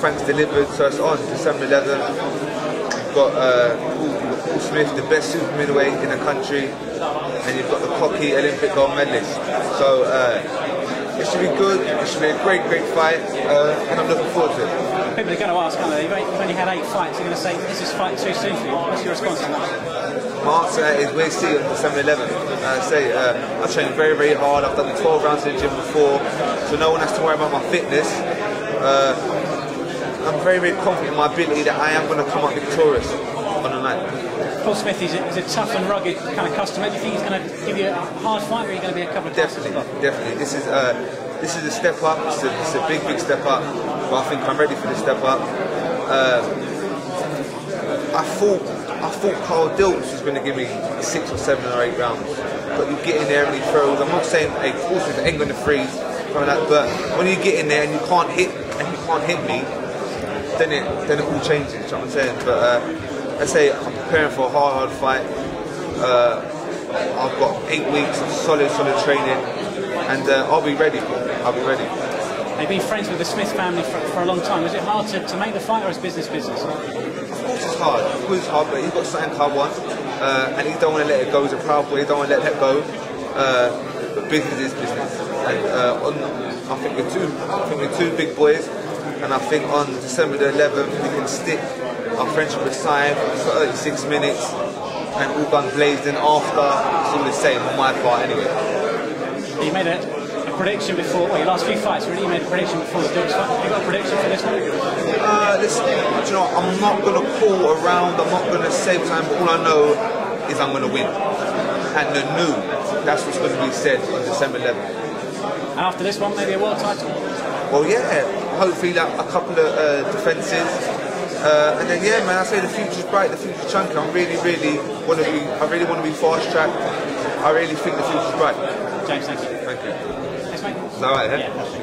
Frank's delivered, so it's on December 11th. You've got uh, Paul, Paul Smith, the best super middleweight in the country, and you've got the cocky Olympic gold medalist. So uh, it should be good. It should be a great, great fight, uh, and I'm looking forward to it. People are going to ask, aren't they? You've only- had eight fights. They're going to say, this is fight too soon for you? What's your response to that? My answer is we'll see on December 11th. Uh, say uh, I train very, very hard. I've done the 12 rounds in the gym before, so no one has to worry about my fitness. Uh, I'm very, very confident in my ability that I am going to come up victorious on the night. Paul Smith is a, is a tough and rugged kind of customer. Do you think he's going to give you a hard fight, or are you going to be a couple of Definitely, definitely. This is uh, this is a step up. It's a, it's a big, big step up. But I think I'm ready for the step up. Uh, I thought I thought Carl Dilks was going to give me six or seven or eight rounds, but you get in there and he throws. I'm not saying hey, Paul Smith ain't going to freeze, like that, but when you get in there and you can't hit and you can't hit me, then it then it all changes. You know what I'm saying? But uh, I say I'm preparing for a hard, hard fight. Uh, I've got eight weeks of solid, solid training, and uh, I'll be ready. I'll be ready. They've been friends with the Smith family for, for a long time. Was it hard to, to make the fight, or is business business? Of course it's hard. Of course it's hard, but he's got something I want, uh, and he don't want to let it go. He's a proud boy. He don't want to let that go. Uh, but business is business, and uh, on, I think we're two. I think we're two big boys, and I think on December the 11th we can stick our friendship aside for 36 minutes, and all guns blazing after. It's all the same on my part anyway. You made a, a prediction before, well, your last few fights, really, you made a prediction before the Dilks fight. Have you got a prediction for this one? Uh, listen, you know, I'm not going to call around, I'm not going to say time, but all I know is I'm going to win. And the new, that's what's going to be said on December 11th. And after this one, maybe a world title? Well, yeah, hopefully like, a couple of uh, defences. Uh, and then, yeah, man, I say the future's bright, the future's chunky. I'm really, really want to be, I really want to be fast tracked. I really think the future's bright. James, thank you. Thank you. Thanks, mate. Is that all right, yeah? Yeah.